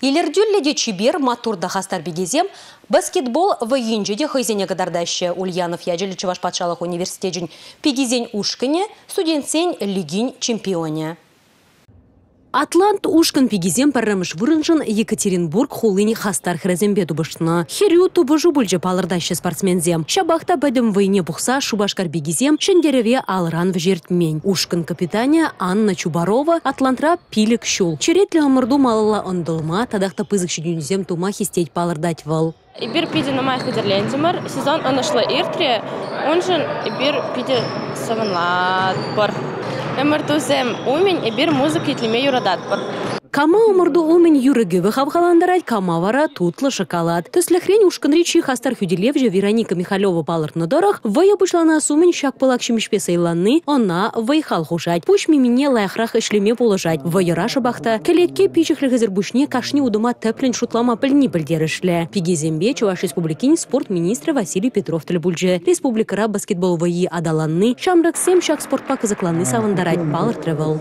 Илердюлле де чибер матурда хастар бегезем, баскетбол вайынжы де хайзене гадардашы Ульянов яджелі Чуваш патшалық университетжін пегезен ушкіне, студентсен лигин чемпионе. Атлант ушкан пигизем паррамыш вырынжын Екатеринбург хулыни хастар хрезембе тубышны. Херю тубыжу бульжы палырдашы спортсмензем. Шабахта бәдім войне бұқса шубашкар бигизем шендереве алран в Ушкан капитания Анна Чубарова Атлантра пилік шул. Черетлі ымырду малыла ындылма, тадақта пызык шедюнзем тума хистеть палырдать вал. Ибир пиде на май хадерлендимар, сезон он нашла иртре, он же ибир пиде саванлад бар. Эмертузем умень ибир музыка итлеме юрадат бар. Кама умырду умен юрыгы вахавхаландарать, кама вара тутлы шоколад. Төслехрень ушкан речи хастар хюделевже Вероника Михалева палыртны дорах, вая бушлана сумен шак пылак шимишпе сайланны, она вайхал хушать. Пуш мимине лайхрах ишлеме положать. Вайыра шабахта, келетке пичихлі газір бушне кашни удыма тәплін шутлама пілні пілдерішлі. Пигезембе Чуваш Республикин спорт министрі Василий Петров тілбульже. Республикара баскетбол вайы адаланны, шамрак сем шак спортпа казакланны савандарать палыр тревел.